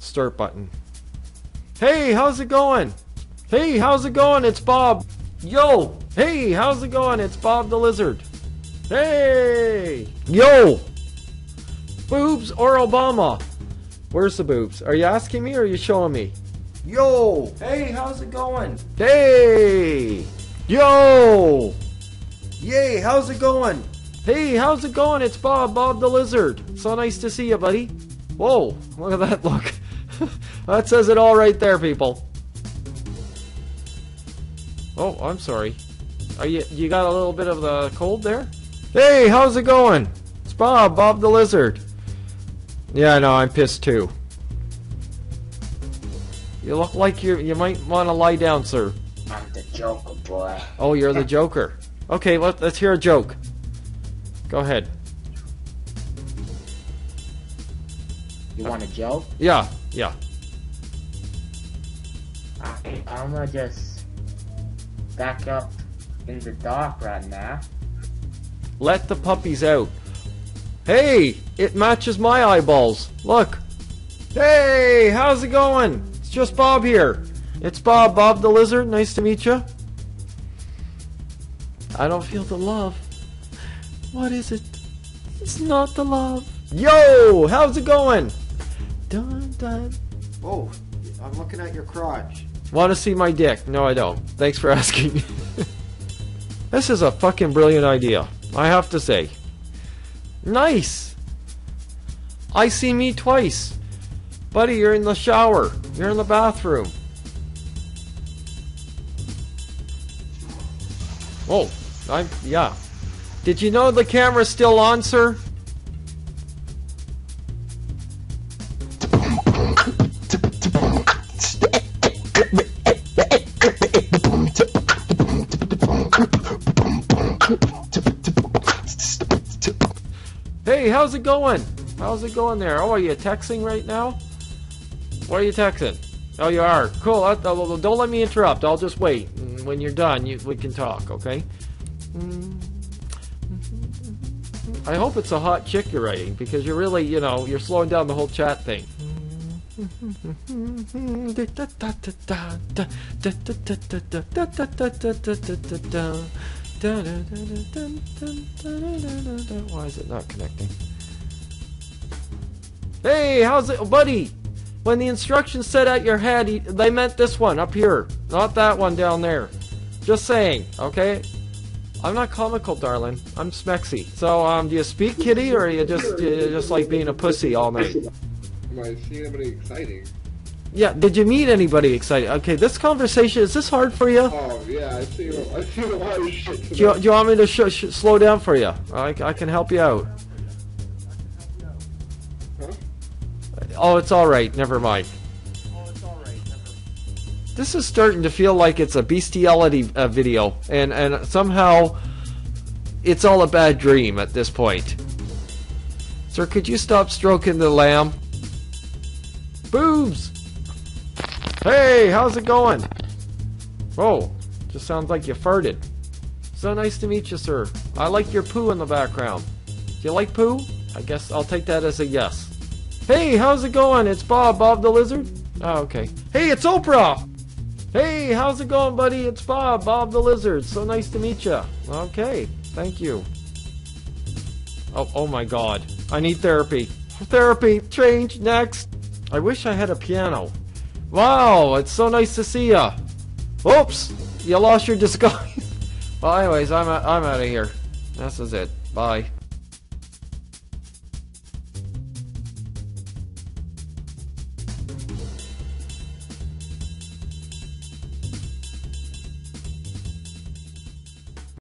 Start button. Hey, how's it going? Hey, how's it going? It's Bob. Yo! Hey, how's it going? It's Bob the Lizard. Hey! Yo! Boobs or Obama? Where's the boobs? Are you asking me or are you showing me? Yo! Hey, how's it going? Hey! Yo! Yay, how's it going? Hey, how's it going? It's Bob, Bob the Lizard. So nice to see you, buddy. Whoa, look at that look. that says it all right there, people. Oh, I'm sorry. Are you you got a little bit of the cold there? Hey, how's it going? It's Bob, Bob the Lizard. Yeah, no, I'm pissed too. You look like you you might want to lie down, sir. I'm the Joker, boy. Oh, you're the Joker. Okay, let, let's hear a joke. Go ahead. You want a joke? Yeah, yeah. I, I'm gonna just back up in the dark right now. Let the puppies out. Hey, it matches my eyeballs. Look. Hey, how's it going? It's just Bob here. It's Bob, Bob the Lizard. Nice to meet you. I don't feel the love. What is it? It's not the love. Yo, how's it going? Dun dun. Oh, I'm looking at your crotch. Want to see my dick? No, I don't. Thanks for asking. this is a fucking brilliant idea. I have to say. Nice. I see me twice. Buddy, you're in the shower. You're in the bathroom. Oh, I'm, yeah. Did you know the camera's still on, sir? Hey, how's it going? How's it going there? Oh, are you texting right now? What are you texting? Oh, you are. Cool. Uh, uh, Don't let me interrupt. I'll just wait. When you're done, you, we can talk, okay? I hope it's a hot chick you're writing because you're really, you know, you're slowing down the whole chat thing. Why is it not connecting? Hey, how's it, buddy? When the instructions said at your head, they meant this one up here, not that one down there. Just saying, okay? I'm not comical, darling. I'm smexy. So, um, do you speak kitty, or are you just you just like being a pussy all night? Am I seeing anybody exciting? Yeah. Did you meet anybody exciting? Okay, this conversation is this hard for you? Oh yeah, a, I've seen a lot of shit Do you, do you want me to slow down for you? I, I can help you out. Huh? Oh, it's all right. Never mind. This is starting to feel like it's a bestiality uh, video, and and somehow it's all a bad dream at this point. Sir, could you stop stroking the lamb? Boobs. Hey, how's it going? Oh, just sounds like you farted. So nice to meet you, sir. I like your poo in the background. Do you like poo? I guess I'll take that as a yes. Hey, how's it going? It's Bob, Bob the Lizard. Oh, okay. Hey, it's Oprah. Hey, how's it going, buddy? It's Bob, Bob the Lizard. So nice to meet you. Okay, thank you. Oh, oh my God. I need therapy. Therapy. Change next. I wish I had a piano. Wow, it's so nice to see ya. Oops, you lost your disguise. well, anyways, I'm I'm out of here. This is it. Bye.